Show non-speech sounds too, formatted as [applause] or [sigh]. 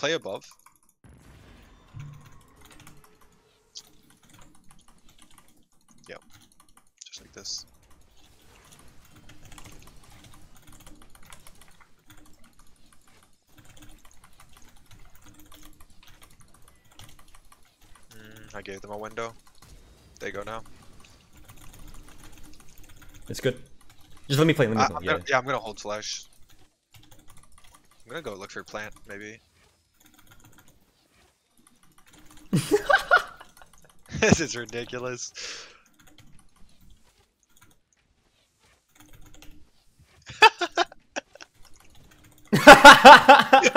Play above. Yep. Just like this. Mm, I gave them a window. They go now. It's good. Just let me play. Let me I, play. I'm Yeah. gonna, yeah, I'm gonna hold flash. I'm gonna go look for a plant, maybe. [laughs] this is ridiculous. [laughs]